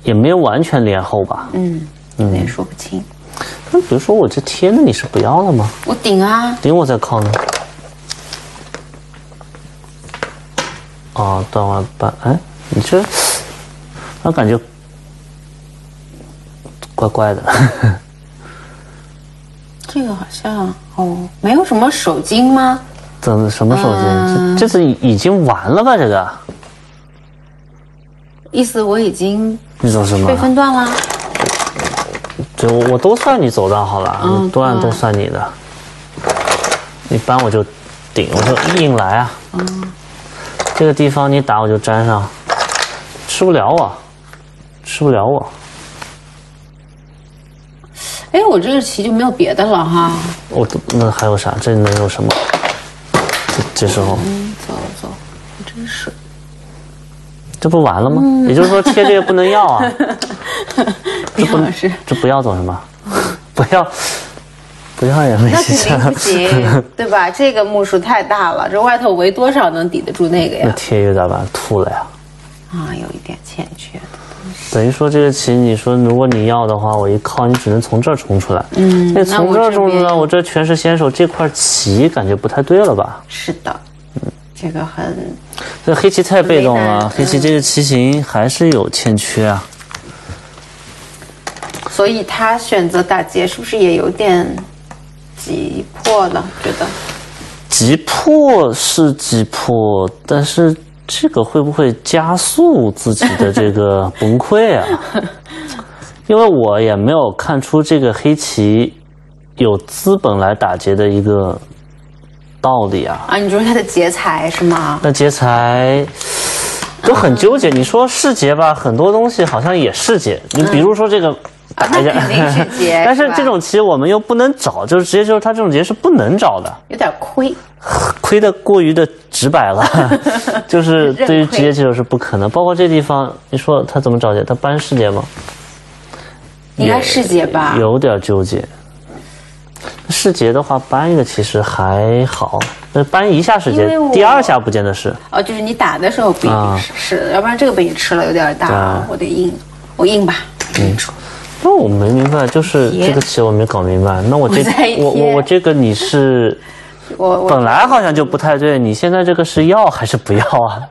也没有完全连后吧？嗯，有点说不清。那比如说我这贴，那你是不要了吗？我顶啊，顶我再靠呢。哦，断完半，哎，你这，我感觉怪怪的。<laughs> 这个好像哦，没有什么手筋吗？怎什么手筋？这这次已经完了吧？这个意思我已经你走什么？被分段了。就，我我都算你走段好了，断都算你的。一般我就顶，我就硬来啊。嗯。这个地方你打我就粘上，吃不了我，吃不了我。哎，我这个棋就没有别的了哈。我那还有啥？这能有什么？这时候。嗯，走走，真是。这不完了吗？也就是说贴这个不能要啊。<laughs> 这不能是。这不要走什么？<laughs> 不要。不要也没戏，那肯定不行，对吧？这个目数太大了，这外头围多少能抵得住那个呀？那贴有点把它吐了呀。啊，有一点欠缺的东西。等于说这个棋，你说如果你要的话，我一靠，你只能从这儿冲出来。嗯，那从这儿冲出来，我这全是先手，这块棋感觉不太对了吧？是的，嗯，这个很。这黑棋太被动了，黑棋这个棋形还是有欠缺啊。所以他选择打劫，是不是也有点？急迫了，觉得急迫是急迫，但是这个会不会加速自己的这个崩溃啊？<laughs> 因为我也没有看出这个黑棋有资本来打劫的一个道理啊！啊，你说他的劫财是吗？那劫财都很纠结。你说是劫吧，很多东西好像也是劫。你比如说这个。打一下，<laughs> 但是这种棋我们又不能找，就是直接就是他这种劫是不能找的，有点亏，亏的过于的直白了，<laughs> 就是对于职业棋手是不可能。包括这地方，你说他怎么找劫？他搬世劫吗？应该是劫吧，有点纠结。世杰的话，搬一个其实还好，那搬一下世杰，第二下不见得是。哦，就是你打的时候不一定是，是，要不然这个被你吃了有点大，我得硬，我硬吧，嗯。那我没明白，就是这个棋我没搞明白。那我这我我我这个你是，<laughs> 我本来好像就不太对，你现在这个是要还是不要啊？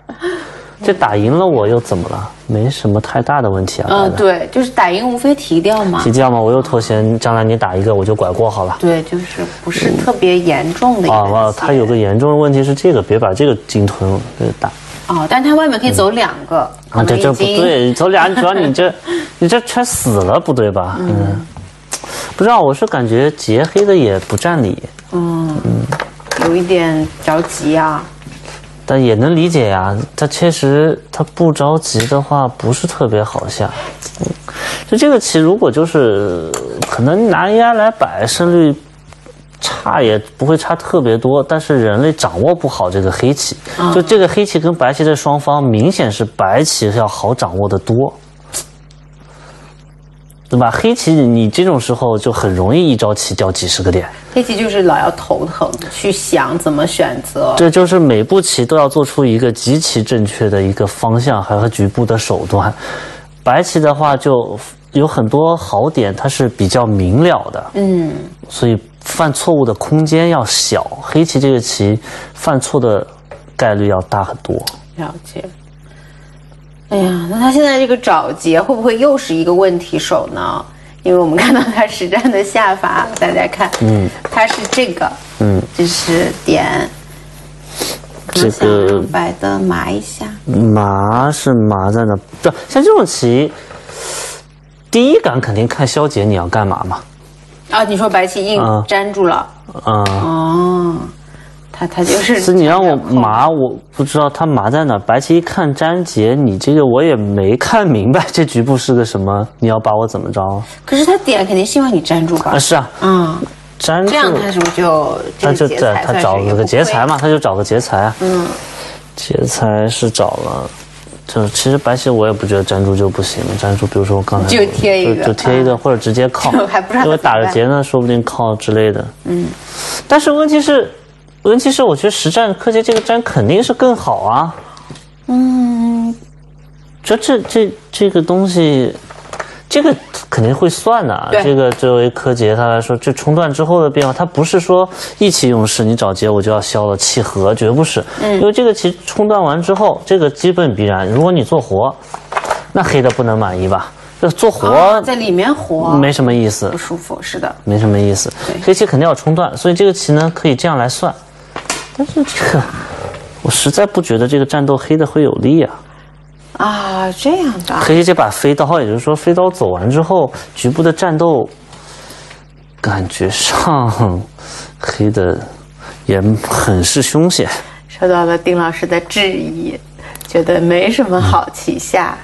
这打赢了我又怎么了？没什么太大的问题啊。嗯，对，就是打赢无非提掉嘛。提掉嘛，我又脱先，将来你打一个我就拐过好了。对，就是不是特别严重的。啊，他有个严重的问题是这个，别把这个金吞了，这打。哦，但它外面可以走两个啊，这这不对，走俩 <laughs> 主要你这你这全死了，不对吧？嗯，不知道，我是感觉劫黑的也不占理，嗯嗯，有一点着急啊，但也能理解呀，他确实他不着急的话不是特别好下，嗯，就这个棋如果就是可能拿 AI 来摆胜率。差也不会差特别多，但是人类掌握不好这个黑棋，就这个黑棋跟白棋的双方，明显是白棋要好掌握的多，对吧？黑棋你这种时候就很容易一招棋掉几十个点。黑棋就是老要头疼，去想怎么选择。这就是每步棋都要做出一个极其正确的一个方向，还有局部的手段。白棋的话就有很多好点，它是比较明了的，嗯，所以犯错误的空间要小。黑棋这个棋犯错的概率要大很多。了解。哎呀，那他现在这个找劫会不会又是一个问题手呢？因为我们看到他实战的下法，大家看，嗯，他是这个，嗯，这是点，这想个让白的麻一下，麻是麻在哪，不像这种棋，第一感肯定看消解你要干嘛嘛，啊，你说白棋硬啊。粘住了，啊、哦，他他就是，是你让我麻，我不知道他麻在哪儿。白棋一看粘结，你这个我也没看明白这局部是个什么，你要把我怎么着？可是他点肯定希望你粘住吧啊，？是啊，嗯，粘住这，样他是不是就这他就在他找了个？劫财嘛，他就找个劫财啊。嗯，劫财是找了，就是其实白棋我也不觉得粘住就不行，粘住比如说我刚才就贴一个就就贴一个，或者直接 <laughs> 靠，还不因为打着结呢，说不定靠之类的。嗯，但是问题是，问题是我觉得实战柯洁这个粘肯定是更好啊。嗯，这这这这个东西，这个肯定会算的、啊。对这个作为柯洁他来说，这冲断之后的变化，他不是说意气用事，你找劫我就要消了契合，绝不是。嗯，因为这个棋冲断完之后，这个基本必然。如果你做活，那黑的不能满意吧？这做活、哦，在里面活没什么意思不，舒服，是的，没什么意思。黑棋肯定要冲断，所以这个棋呢可以这样来算。但是这个，<laughs> 我实在不觉得这个战斗黑的会有利啊。啊，这样的，黑棋这把飞刀，也就是说飞刀走完之后，局部的战斗感觉上 <laughs> 黑的也很是凶险。受到了丁老师的质疑，觉得没什么好棋下。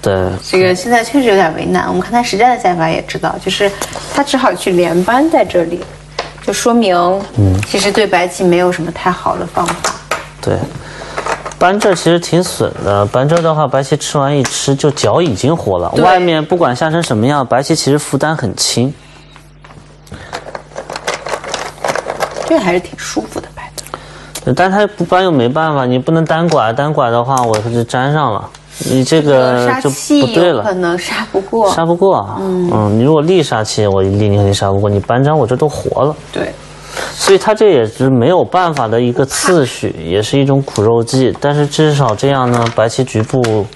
对，这个现在确实有点为难。我们看他实战的下法也知道，就是他只好去连扳在这里，就说明，嗯，其实对白棋没有什么太好的方法。对，搬这其实挺损的。搬这的话，白棋吃完一吃，就脚已经活了。外面不管下成什么样，白棋其实负担很轻。这还是挺舒服的白的。对但他不搬又没办法，你不能单拐，单拐的话我就粘上了，你这个就不对了有可。能杀不过。杀不过啊，嗯你如果立杀气，我一力你肯定杀不过，你搬张我这都活了，对，所以他这也是没有办法的一个次序，也是一种苦肉计。但是至少这样呢，白棋局部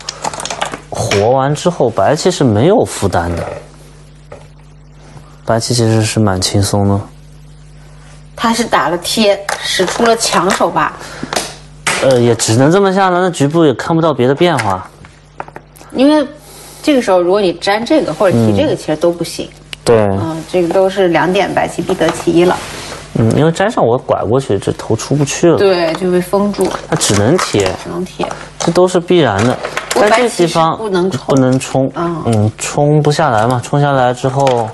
活完之后，白棋是没有负担的，白棋其实是蛮轻松的。他是打了贴，使出了强手吧？呃，也只能这么下了，那局部也看不到别的变化。因为这个时候如果你粘这个或者提这个，其实都不行。对，嗯，这个都是两点白棋必得其一了。嗯，因为粘上我拐过去，这头出不去了，对，就被封住，它只能贴。只能贴。这都是必然的，过在这白棋是个地方不能冲。不能冲，嗯。嗯，冲不下来嘛，冲下来之后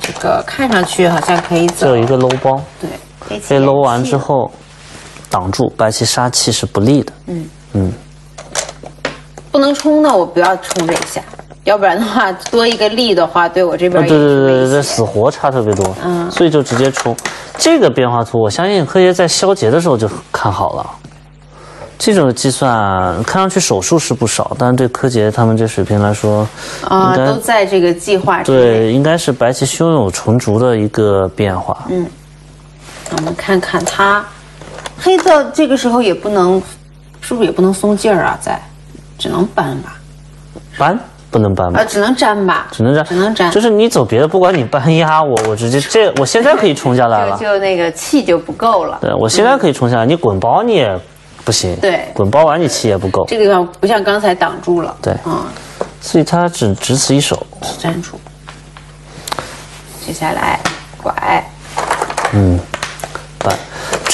这个看上去好像可以走。这有，一个搂包，对，黑棋被搂完之后挡住，白棋杀气是不利的。不能冲呢，我不要冲这一下，要不然的话多一个力的话，对我这啊，边对对对对，这胁。死活差特别多，嗯所以就直接冲。这个变化图，我相信柯洁在消劫的时候就看好了。这种计算看上去手术是不少，但是对柯洁他们这水平来说，啊、都在这个计划之内。对应该是白棋胸有成竹的一个变化。嗯我们看看他，黑的这个时候也不能，是不是也不能松劲儿啊？在，只能搬吧，搬？不能搬吧。呃，？只能粘吧，只能粘，只能粘，就是你走别的，不管你搬压我，我直接这，我现在可以冲下来了。<laughs> 就就那个气就不够了。对，我现在可以冲下来，你滚包你也不行。对。滚包完你气也不够，这个地方不像刚才挡住了，对。嗯，所以它只只此一手。粘住。接下来拐，搬，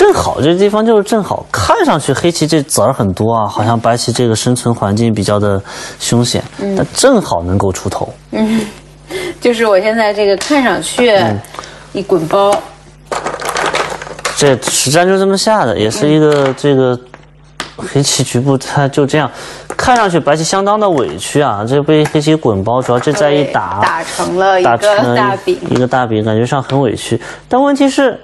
正好这地方就是正好，看上去黑棋这子儿很多啊，好像白棋这个生存环境比较的凶险，嗯但正好能够出头。嗯 <laughs> 就是我现在这个看上去嗯一滚包，这实战就这么下的，也是一个这个黑棋局部，它就这样，看上去白棋相当的委屈啊，这被黑棋滚包，主要这再一打，打成了一个大饼，一个大饼，感觉上很委屈。但问题是，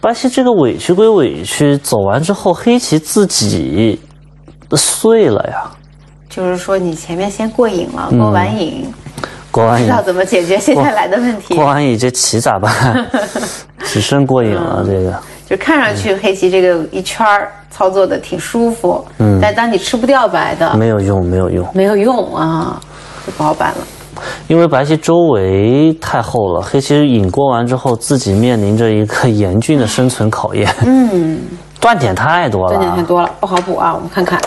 白棋这个委屈归委屈，走完之后黑棋自己碎了呀。就是说你前面先过瘾了，过完瘾，过完瘾不知道怎么解决接下来的问题过。完瘾这棋咋办？<laughs> 只剩过瘾了，这个就看上去黑棋这个一圈儿操作的挺舒服，嗯，但当你吃不掉白的，没有用，没有用。没有用啊，就不好办了。因为白棋周围太厚了，黑棋引过完之后，自己面临着一个严峻的生存考验。嗯，断点太多了，断点太多了，不好补啊。我们看看，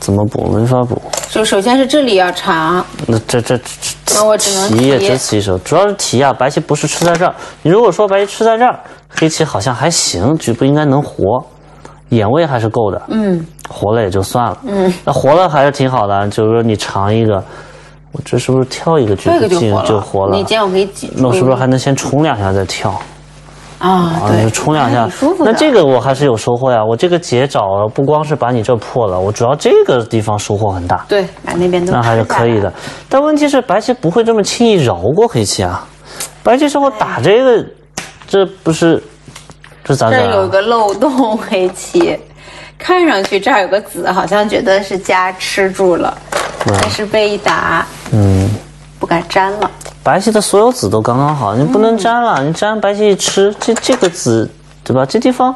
怎么补？没法补。就首先是这里要长，那这这那我只能提也提只此一手，主要是提啊。白棋不是吃在这儿，你如果说白棋吃在这儿，黑棋好像还行，局部应该能活，眼位还是够的。嗯，活了也就算了。嗯，那活了还是挺好的，就是说你长一个，我这是不是跳一个就进活了，就活了？你这样我可以挤出。那我是不是还能先冲两下再跳？啊？冲两下。那这个我还是有收获呀。我这个结找了，不光是把你这破了，我主要这个地方收获很大。对，把那边都那还是可以的。但问题是，白棋不会这么轻易饶过黑棋啊。白棋时候打这个，这不是这咋整啊？这有个漏洞，黑棋，看上去这儿有个子，好像觉得是家吃住了，但是被一打，嗯，不敢粘了。白棋的所有子都刚刚好，你不能粘了，你粘白棋一吃，这这个子对吧？这地方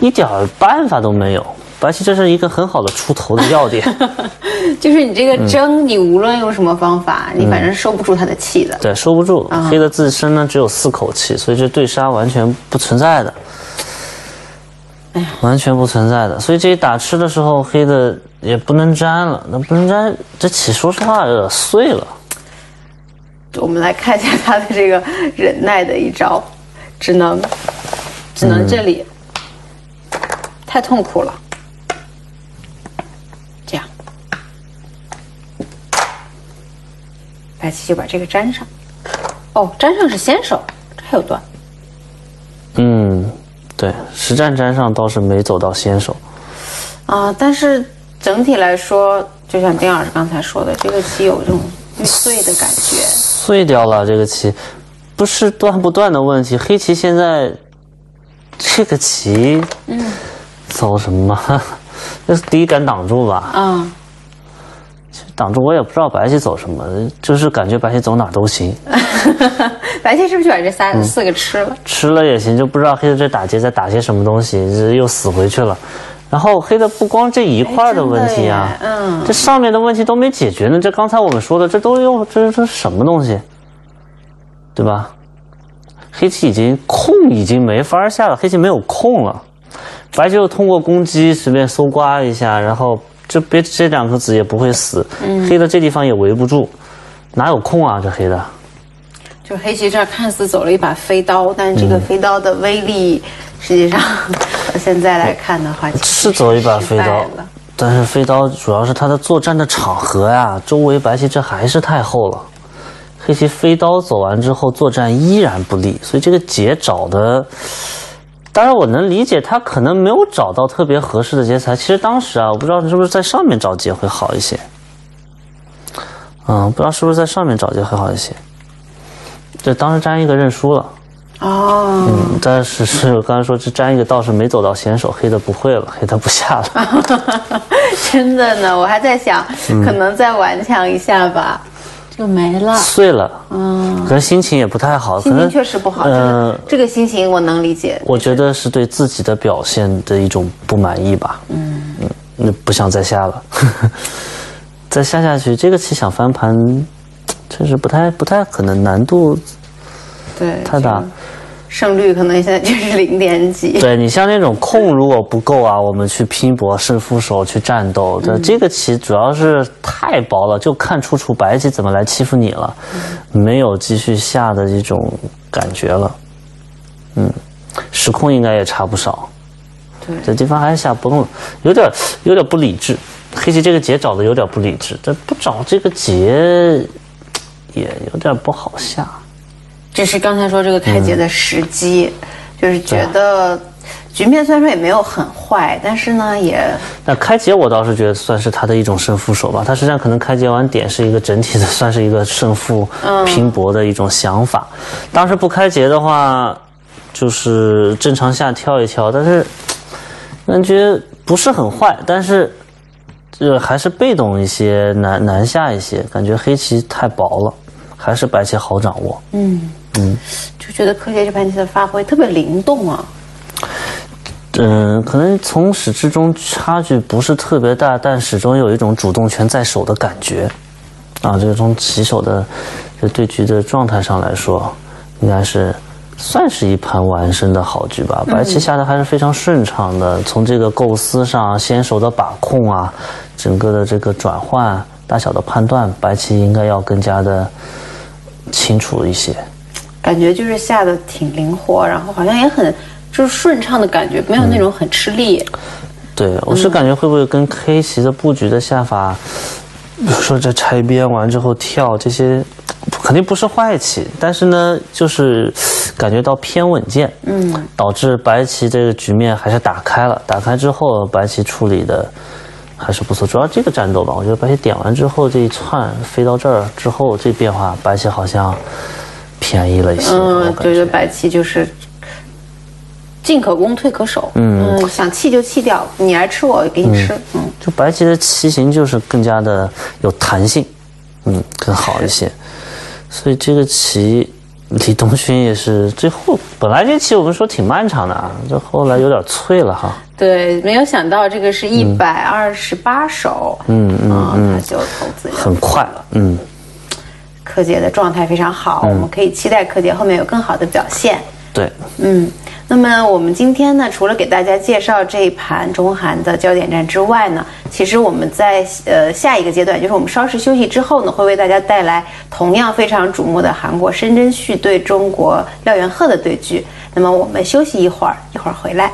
一点儿办法都没有。白棋这是一个很好的出头的要点，<laughs> 就是你这嗯个争，你无论用什么方法，你反正收不住他的气的。对，收不住。黑的自身呢只有四口气，所以这对杀完全不存在的，哎呀完全不存在的。所以这一打吃的时候，黑的也不能粘了，那不能粘，这棋说实话有点碎了。我们来看一下他的这个忍耐的一招，只能，只能这里，太痛苦了。这样，白棋就把这个粘上。哦，粘上是先手，这还有段。嗯，对，实战粘上倒是没走到先手。啊，但是整体来说，就像丁老师刚才说的，这个棋有这种玉碎的感觉。碎掉了这个棋，不是断不断的问题。黑棋现在这个棋，嗯，走什么？<laughs> 那第一杆挡住吧，啊，挡住我也不知道白棋走什么，就是感觉白棋走哪都行，<laughs> 白棋是不是就把这嗯、四个吃了？吃了也行，就不知道黑的这打劫在打些什么东西，又死回去了。然后黑的不光这一块的问题啊，嗯这上面的问题都没解决呢。这刚才我们说的，这都用这这是什么东西，对吧？黑棋已经空已经没法下了，黑棋没有空了。白棋又通过攻击随便搜刮一下，然后这别这两颗子也不会死，黑的这地方也围不住，哪有空啊？这黑的。就黑棋这儿看似走了一把飞刀，但是这嗯个飞刀的威力，实际上到 <laughs> 现在来看的话，是走一把飞刀了，但是飞刀主要是它的作战的场合呀，周围白棋这还是太厚了。黑棋飞刀走完之后，作战依然不利，所以这个劫找的，当然我能理解他可能没有找到特别合适的劫材。其实当时啊，我不知道是不是在上面找劫会好一些，嗯，不知道是不是在上面找劫会好一些。这当时沾一个认输了。哦，嗯，但是是我刚才说这沾一个倒是没走到先手，黑的不会了，黑的不下了。<laughs> 真的呢，我还在想，嗯可能再顽强一下吧，就没了。碎了，嗯，可能心情也不太好，心情确实不好，嗯呃，这个心情我能理解。我觉得是对自己的表现的一种不满意吧，嗯嗯，那不想再下了，<laughs> 再下下去，这个棋想翻盘，确实不太不太可能，难度对，太大。胜率可能现在就是零点几。对你像那种 <laughs> 空如果不够啊，我们去拼搏胜负手去战斗，这、这个棋主要是太薄了，就看出楚白棋怎么来欺负你了，没有继续下的这种感觉了。嗯，时空应该也差不少，对这地方还是下崩了，有点有点不理智。黑棋这个劫找的有点不理智，这不找这个劫也有点不好下。这是刚才说这个开劫的时机，就是觉得局面虽然说也没有很坏，但是呢也那开劫我倒是觉得算是他的一种胜负手吧，他实际上可能开劫完点是一个整体的，算是一个胜负拼搏的一种想法。当时不开劫的话，就是正常下跳一跳，但是感觉不是很坏，但是这还是被动一些，难难下一些，感觉黑棋太薄了，还是白棋好掌握。嗯嗯，就觉得柯洁这盘棋的发挥特别灵动啊。嗯，可能从始至终差距不是特别大，但始终有一种主动权在手的感觉。啊，这个从棋手的这对局的状态上来说，应该是算是一盘完胜的好局吧。白棋下的还是非常顺畅的，从这个构思上、先手的把控啊，整个的这个转换、大小的判断，白棋应该要更加的清楚一些。感觉就是下的挺灵活，然后好像也很。就是顺畅的感觉，没有那种很吃力。对，我是感觉会不会跟黑棋的布局的下法，比如说这拆边完之后跳这些，肯定不是坏棋，但是呢，就是感觉到偏稳健，嗯，导致白棋这个局面还是打开了。打开之后，白棋处理的还是不错。主要这个战斗吧，我觉得白棋点完之后这一窜飞到这儿之后，这变化白棋好像便宜了一些。嗯，对对，白棋就是。进可攻，退可守。嗯，想弃就弃掉，你来吃我给你吃。嗯，就白棋的棋形就是更加的有弹性，嗯，更好一些。所以这个棋，李东勋也是最后本来这期我们说挺漫长的啊，这后来有点脆了哈。对，没有想到这个是一百二十八首。嗯嗯嗯，他就投资很快了。嗯，柯洁的状态非常好，我们可以期待柯洁后面有更好的表现。对，嗯。那么我们今天呢，除了给大家介绍这一盘中韩的焦点战之外呢，其实我们在呃下一个阶段，就是我们稍事休息之后呢，会为大家带来同样非常瞩目的韩国申真旭对中国廖元赫的对局。那么我们休息一会儿，一会儿回来。